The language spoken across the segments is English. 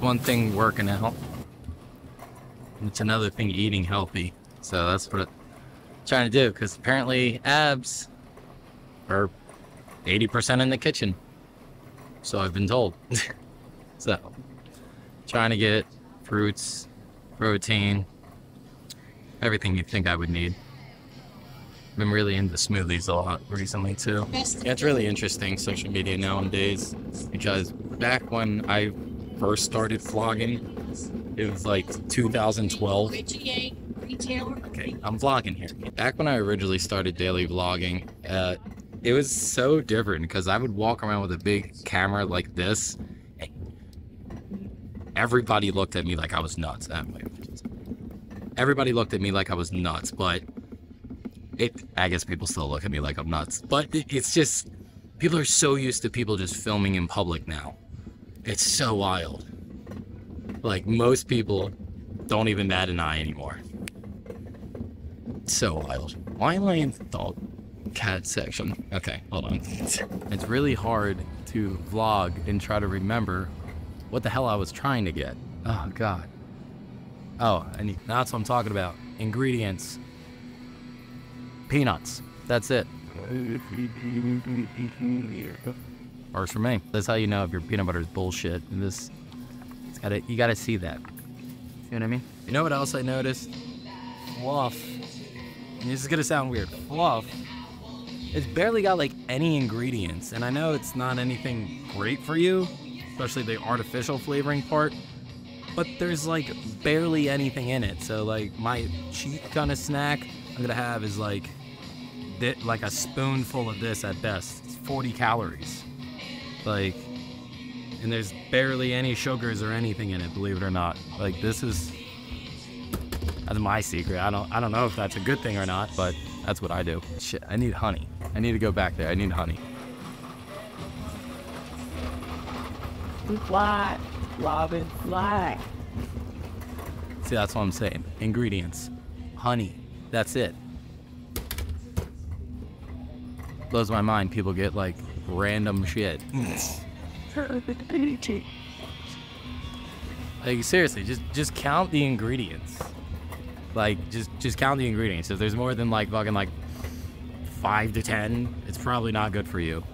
one thing working out. It's another thing eating healthy. So that's what I'm trying to do. Because apparently abs are 80% in the kitchen. So I've been told. so trying to get fruits, protein, everything you think I would need. I've been really into smoothies a lot recently too. Yeah, it's really interesting social media nowadays because back when I first started vlogging, it was like 2012. Okay, I'm vlogging here. Back when I originally started daily vlogging, uh, it was so different because I would walk around with a big camera like this. Everybody looked at me like I was nuts. Everybody looked at me like I was nuts, but it I guess people still look at me like I'm nuts, but it's just people are so used to people just filming in public now. It's so wild. Like most people don't even bat an eye anymore. It's so wild. Why am I in dog cat section? Okay, hold on. It's really hard to vlog and try to remember what the hell I was trying to get. Oh god. Oh, and that's what I'm talking about. Ingredients peanuts. That's it. Works for me. That's how you know if your peanut butter is bullshit. And this, it's gotta, you gotta see that. You know what I mean? You know what else I noticed? Fluff. And this is gonna sound weird. Fluff. It's barely got like any ingredients, and I know it's not anything great for you, especially the artificial flavoring part. But there's like barely anything in it. So like my cheap kind of snack I'm gonna have is like like a spoonful of this at best. It's 40 calories. Like, and there's barely any sugars or anything in it, believe it or not. Like this is that's my secret. I don't I don't know if that's a good thing or not, but that's what I do. Shit, I need honey. I need to go back there. I need honey. Fly, Robin, fly. See, that's what I'm saying. Ingredients, honey. That's it blows my mind. People get like random shit. like seriously, just just count the ingredients. Like just just count the ingredients. If there's more than like fucking like five to ten, it's probably not good for you.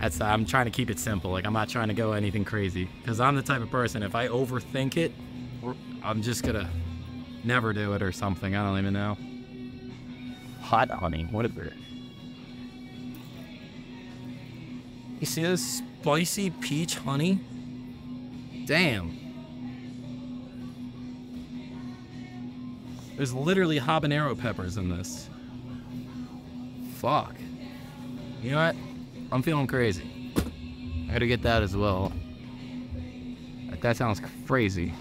That's I'm trying to keep it simple. Like I'm not trying to go anything crazy because I'm the type of person if I overthink it, I'm just gonna never do it or something. I don't even know. Hot honey. What You see this spicy peach honey? Damn. There's literally habanero peppers in this. Fuck. You know what? I'm feeling crazy. I gotta get that as well. That sounds crazy.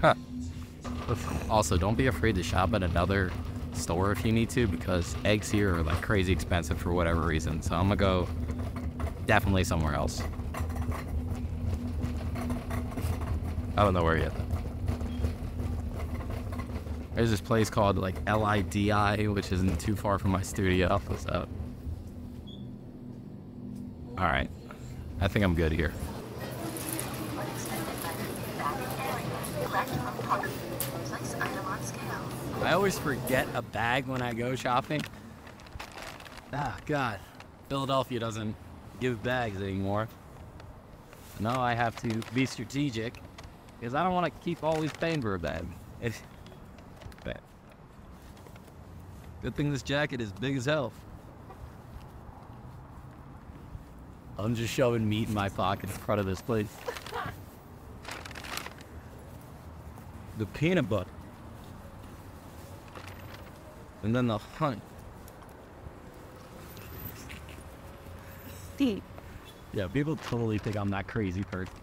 Huh. Also, don't be afraid to shop at another store if you need to because eggs here are like crazy expensive for whatever reason. So I'm gonna go definitely somewhere else. I don't know where yet. There's this place called like Lidl, which isn't too far from my studio. Up? All right. I think I'm good here. I always forget a bag when I go shopping. Ah, God. Philadelphia doesn't give bags anymore. Now I have to be strategic because I don't want to keep always paying for a bag. Bad. Good thing this jacket is big as hell. I'm just shoving meat in my pocket in front of this place. the peanut butter. And then the hunt. Deep. Yeah, people totally think I'm that crazy person.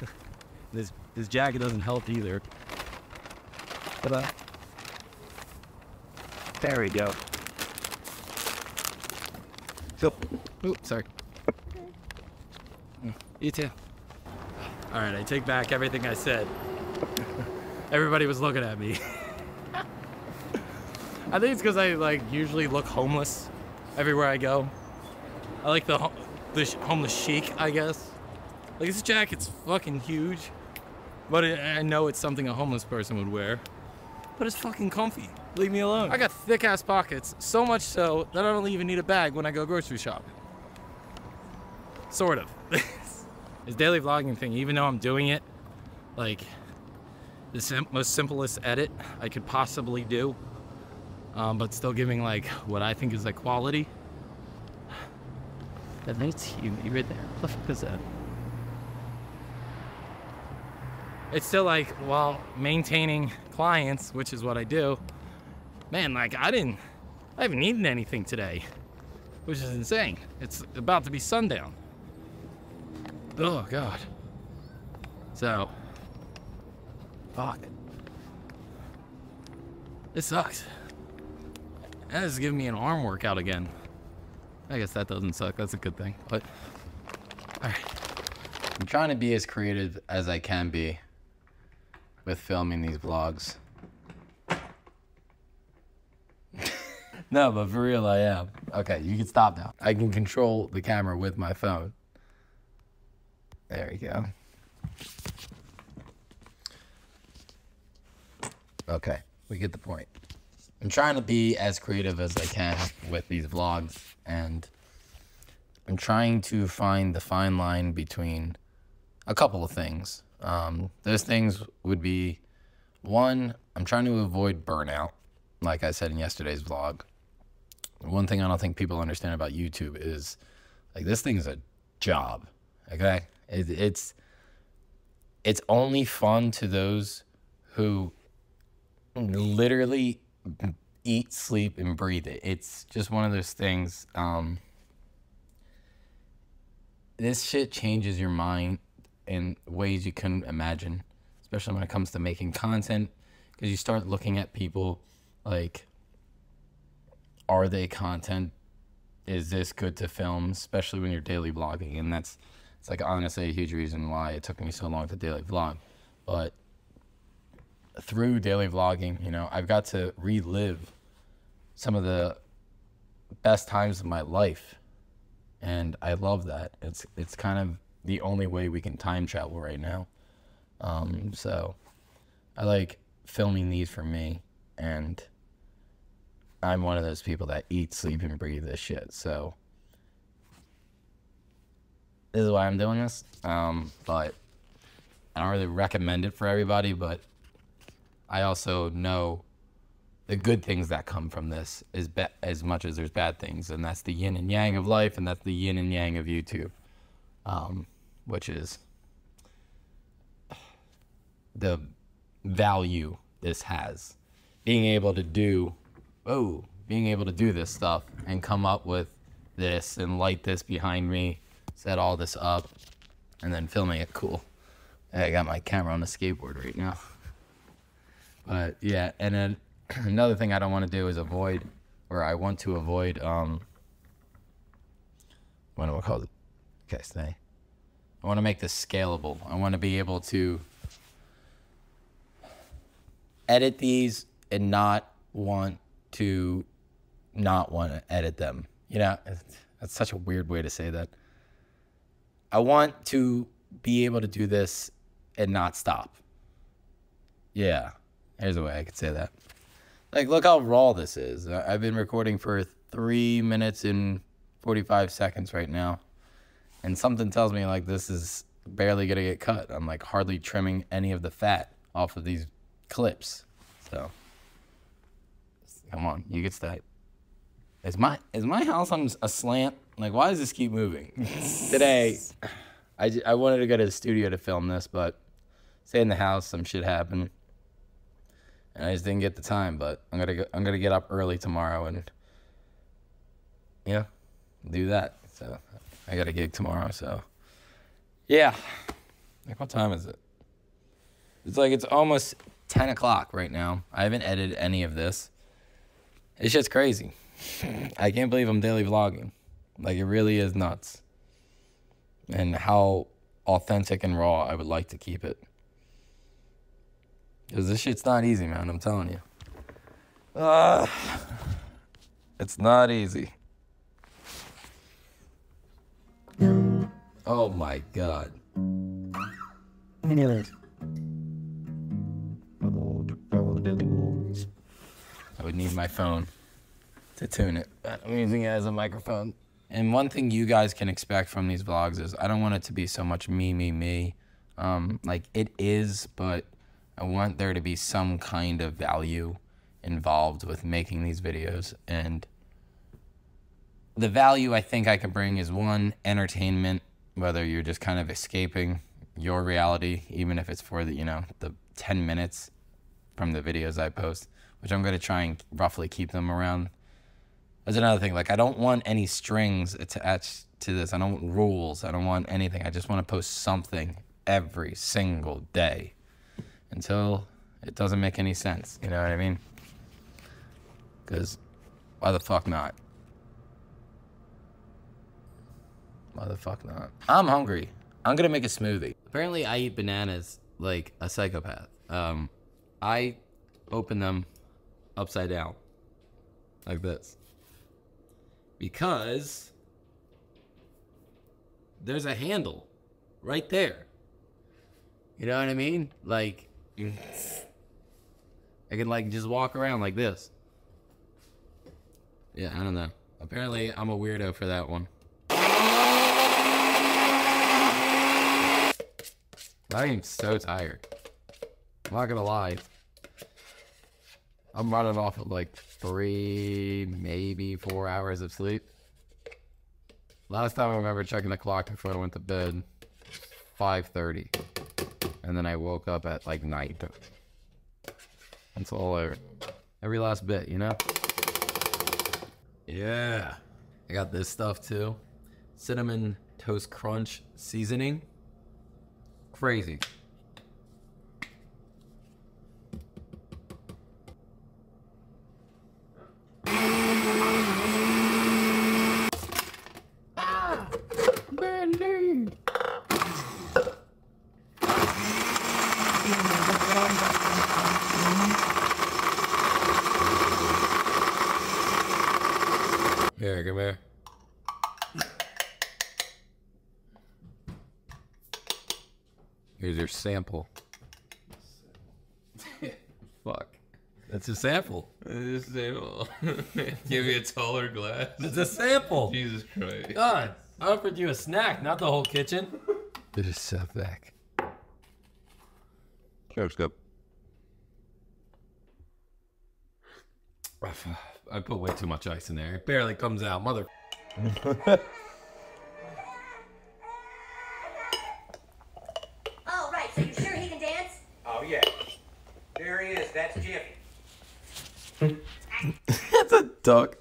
this this jacket doesn't help either. But uh There we go. So Oop, sorry. You too. Alright, I take back everything I said. Everybody was looking at me. I think it's because I like usually look homeless everywhere I go. I like the ho- the homeless chic, I guess. Like this jacket's fucking huge, but it, I know it's something a homeless person would wear. But it's fucking comfy. Leave me alone. I got thick ass pockets, so much so that I don't even need a bag when I go grocery shopping. Sort of. this daily vlogging thing, even though I'm doing it, like the sim- most simplest edit I could possibly do, um, but still giving like what I think is like quality. That night's you right there. What the fuck is that? It's still like while maintaining clients, which is what I do. Man, like I didn't, I haven't eaten anything today, which is insane. It's about to be sundown. Oh god. So, fuck. This sucks. That is giving me an arm workout again. I guess that doesn't suck. That's a good thing. But, alright. I'm trying to be as creative as I can be with filming these vlogs. no, but for real, I am. Okay, you can stop now. I can control the camera with my phone. There we go. Okay, we get the point. I'm trying to be as creative as I can with these vlogs, and I'm trying to find the fine line between a couple of things. Um, those things would be one, I'm trying to avoid burnout, like I said in yesterday's vlog. One thing I don't think people understand about YouTube is like this thing is a job, okay? It, it's it's only fun to those who literally eat, sleep, and breathe it. It's just one of those things. Um, this shit changes your mind in ways you couldn't imagine, especially when it comes to making content, because you start looking at people like, are they content? Is this good to film? Especially when you're daily vlogging, and that's it's like honestly a huge reason why it took me so long to daily vlog, but through daily vlogging, you know, I've got to relive some of the best times of my life. And I love that. It's it's kind of the only way we can time travel right now. Um, so I like filming these for me and I'm one of those people that eat, sleep, and breathe this shit. So this is why I'm doing this. Um, but I don't really recommend it for everybody, but I also know the good things that come from this is be- as much as there's bad things, and that's the yin and yang of life, and that's the yin and yang of YouTube, um, which is the value this has. Being able to do, oh, being able to do this stuff and come up with this and light this behind me, set all this up, and then filming it cool. I got my camera on a skateboard right now. But yeah, and then another thing I don't want to do is avoid, or I want to avoid, um, what do I call it? Okay, stay. I want to make this scalable. I want to be able to edit these and not want to not want to edit them. You know, that's such a weird way to say that. I want to be able to do this and not stop. Yeah. Here's a way I could say that. Like, look how raw this is. I've been recording for three minutes and 45 seconds right now. And something tells me, like, this is barely going to get cut. I'm, like, hardly trimming any of the fat off of these clips. So, come on, you get stay. Is my is my house on a slant? Like, why does this keep moving? Today, I, I wanted to go to the studio to film this, but stay in the house. Some shit happened and I just didn't get the time. But I'm gonna go, I'm gonna get up early tomorrow and yeah, do that. So I got a gig tomorrow. So yeah, like what time is it? It's like it's almost ten o'clock right now. I haven't edited any of this. It's just crazy. I can't believe I'm daily vlogging. Like it really is nuts. And how authentic and raw I would like to keep it. Because this shit's not easy, man. I'm telling you. Uh, it's not easy. Oh my god. Anyways. I would need my phone to tune it. I'm using it as a microphone. And one thing you guys can expect from these vlogs is I don't want it to be so much me, me, me. Um, like it is, but I want there to be some kind of value involved with making these videos. And the value I think I can bring is one, entertainment, whether you're just kind of escaping your reality, even if it's for the, you know, the 10 minutes from the videos I post, which I'm going to try and roughly keep them around. That's another thing. Like, I don't want any strings attached to this. I don't want rules. I don't want anything. I just want to post something every single day until it doesn't make any sense. You know what I mean? Because why the fuck not? Why the fuck not? I'm hungry. I'm gonna make a smoothie. Apparently, I eat bananas like a psychopath. Um, I open them upside down, like this, because there's a handle right there. You know what I mean? Like, I can like just walk around like this. Yeah, I don't know. Apparently, I'm a weirdo for that one. I am so tired. I'm not gonna lie. I'm running off of like three, maybe four hours of sleep. Last time I remember checking the clock before I went to bed, 5:30, and then I woke up at like night. That's all I. Every last bit, you know. Yeah, I got this stuff too. Cinnamon toast crunch seasoning. Crazy. Here, come here. Here's your sample. Fuck. That's a sample. Just say, well, give me a taller glass. It's a sample. Jesus Christ. God, I offered you a snack, not the whole kitchen. It is so thick. Chokes up. I put way too much ice in there. It barely comes out, mother. All right, so you sure he can dance? Oh yeah. There he is. That's Jimmy. That's a duck.